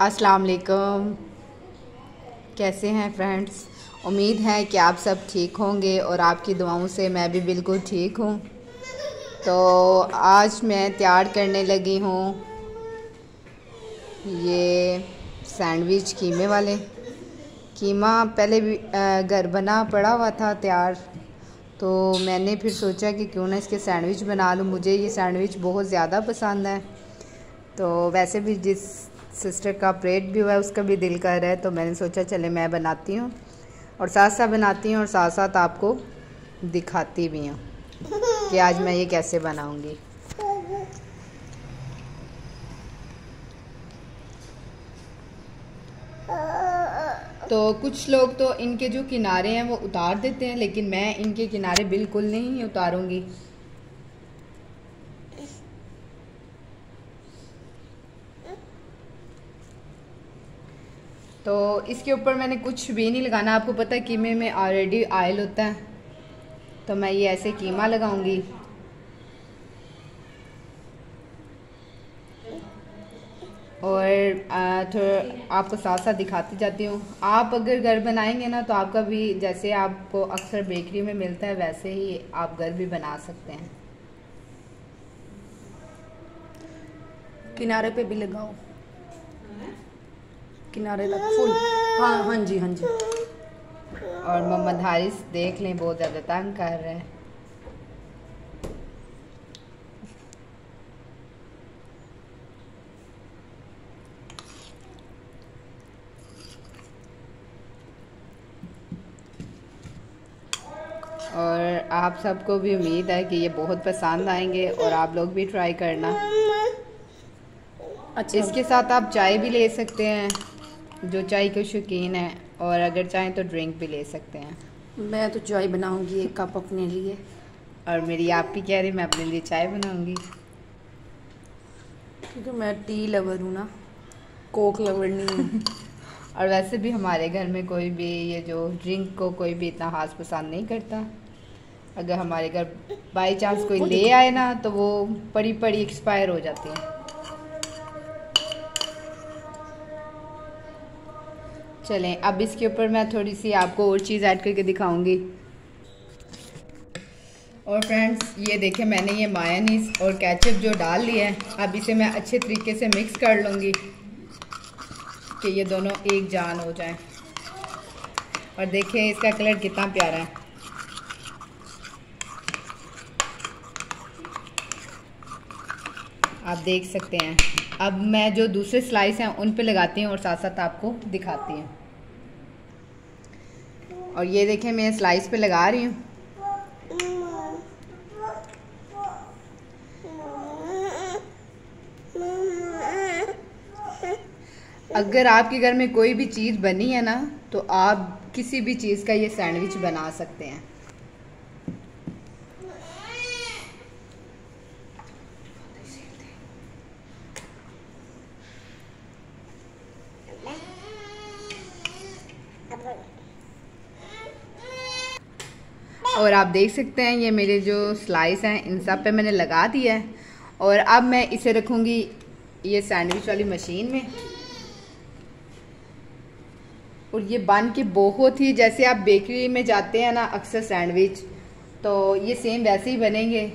अस्सलाम वालेकुम कैसे हैं फ्रेंड्स उम्मीद है कि आप सब ठीक होंगे और आपकी दुआओं से मैं भी बिल्कुल ठीक हूँ। तो आज मैं तैयार करने लगी हूँ ये सैंडविच कीमे वाले। कीमा पहले भी घर बना, पड़ा हुआ था तैयार। तो मैंने फिर सोचा कि क्यों ना इसके सैंडविच बना लूँ। मुझे ये सैंडविच बहुत ज़्यादा पसंद है। तो वैसे भी जिस सिस्टर का प्रेट भी हुआ है, उसका भी दिल कर रहा है तो मैंने सोचा चले मैं बनाती हूँ। और साथ साथ बनाती हूँ और साथ साथ आपको दिखाती भी हूँ कि आज मैं ये कैसे बनाऊँगी। तो कुछ लोग तो इनके जो किनारे हैं वो उतार देते हैं, लेकिन मैं इनके किनारे बिल्कुल नहीं उतारूँगी। तो इसके ऊपर मैंने कुछ भी नहीं लगाना। आपको पता है, कीमे में ऑलरेडी ऑयल होता है। तो मैं ये ऐसे कीमा लगाऊँगी। और थोड़ा आपको साथ साथ दिखाती जाती हूँ। आप अगर घर बनाएँगे ना तो आपका भी जैसे आपको अक्सर बेकरी में मिलता है, वैसे ही आप घर भी बना सकते हैं। किनारे पे भी लगाओ। किनारे तक फुल। हाँ हाँ जी हाँ जी। और मोहम्मद हारिस देख लें बहुत ज़्यादा तंग कर रहे हैं। और आप सबको भी उम्मीद है कि ये बहुत पसंद आएँगे और आप लोग भी ट्राई करना। अच्छा। इसके साथ आप चाय भी ले सकते हैं। जो चाय के शौकीन है और अगर चाहें तो ड्रिंक भी ले सकते हैं। मैं तो चाय बनाऊँगी एक कप अपने लिए। और मेरी आप भी कह रही मैं अपने लिए चाय बनाऊँगी। क्योंकि मैं टी लवर हूँ ना कोक लवर नहीं हूँ। और वैसे भी हमारे घर में कोई भी ये जो ड्रिंक को कोई भी इतना खास पसंद नहीं करता। अगर हमारे घर बाई चांस कोई ले आए ना तो वो पड़ी पड़ी एक्सपायर हो जाती है। चलें, अब इसके ऊपर मैं थोड़ी सी आपको और चीज़ ऐड करके दिखाऊँगी। और फ्रेंड्स ये देखें, मैंने ये मायानीस और कैचअप जो डाल लिया है, अब इसे मैं अच्छे तरीके से मिक्स कर लूँगी कि ये दोनों एक जान हो जाए। और देखें इसका कलर कितना प्यारा है। आप देख सकते हैं। अब मैं जो दूसरे स्लाइस हैं, उन पे लगाती हूँ और साथ साथ आपको दिखाती हूँ। और ये देखें, मैं स्लाइस पे लगा रही हूँ। अगर आपके घर में कोई भी चीज़ बनी है ना तो आप किसी भी चीज़ का ये सैंडविच बना सकते हैं। और आप देख सकते हैं, ये मेरे जो स्लाइस हैं, इन सब पे मैंने लगा दिया है। और अब मैं इसे रखूँगी ये सैंडविच वाली मशीन में। और ये बन के बहुत ही, जैसे आप बेकरी में जाते हैं ना, अक्सर सैंडविच तो ये सेम वैसे ही बनेंगे।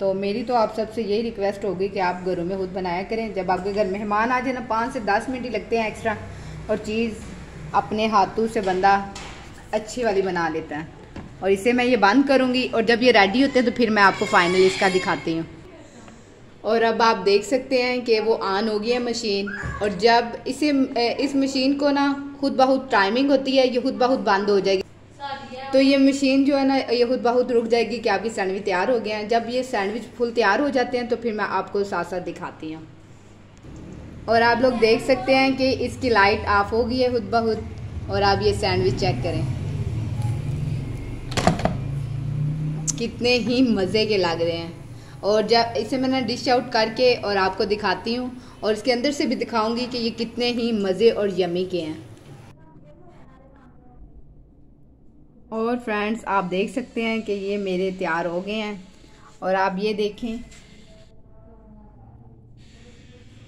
तो मेरी तो आप सबसे यही रिक्वेस्ट होगी कि आप घरों में खुद बनाया करें। जब आपके घर मेहमान आ जाए ना, पाँच से दस मिनट ही लगते हैं एक्स्ट्रा और चीज़ अपने हाथों से बंदा अच्छी वाली बना लेता है। और इसे मैं ये बंद करूँगी और जब ये रेडी होते हैं तो फिर मैं आपको फाइनली इसका दिखाती हूँ। और अब आप देख सकते हैं कि वो ऑन हो गई है मशीन और जब इसे इस मशीन को ना खुद बहुत टाइमिंग होती है, ये खुद बहुत बंद हो जाएगी। तो ये मशीन जो है ना, ये खुद बहुत रुक जाएगी कि आपकी सैंडविच तैयार हो गया है। जब ये सैंडविच फुल तैयार हो जाते हैं तो फिर मैं आपको साथ साथ दिखाती हूँ। और आप लोग देख सकते हैं कि इसकी लाइट ऑफ़ हो गई है खुद बहुत और आप ये सैंडविच चेक करें। कितने ही मज़े के लग रहे हैं। और जब इसे मैंने डिश आउट करके और आपको दिखाती हूँ, और इसके अंदर से भी दिखाऊँगी कि ये कितने ही मज़े और यमी के हैं। और फ्रेंड्स आप देख सकते हैं कि ये मेरे तैयार हो गए हैं। और आप ये देखें,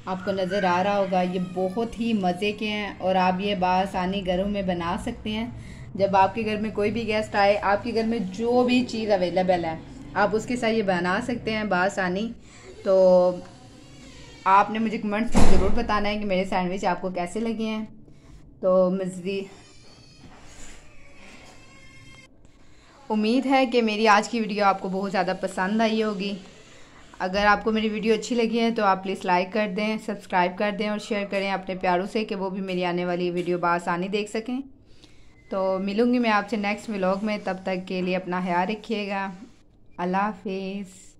आपको नज़र आ रहा होगा, ये बहुत ही मज़े के हैं। और आप ये बासानी घरों में बना सकते हैं। जब आपके घर में कोई भी गेस्ट आए, आपके घर में जो भी चीज़ अवेलेबल है, आप उसके साथ ये बना सकते हैं बासानी। तो आपने मुझे कमेंट्स में ज़रूर बताना है कि मेरे सैंडविच आपको कैसे लगे हैं। तो मज़ीद उम्मीद है कि मेरी आज की वीडियो आपको बहुत ज़्यादा पसंद आई होगी। अगर आपको मेरी वीडियो अच्छी लगी है तो आप प्लीज़ लाइक कर दें सब्सक्राइब कर दें और शेयर करें अपने प्यारों से कि वो भी मेरी आने वाली वीडियो बासानी देख सकें। तो मिलूँगी मैं आपसे नेक्स्ट व्लॉग में, तब तक के लिए अपना ख्याल रखिएगा। अल्लाह हाफिज़।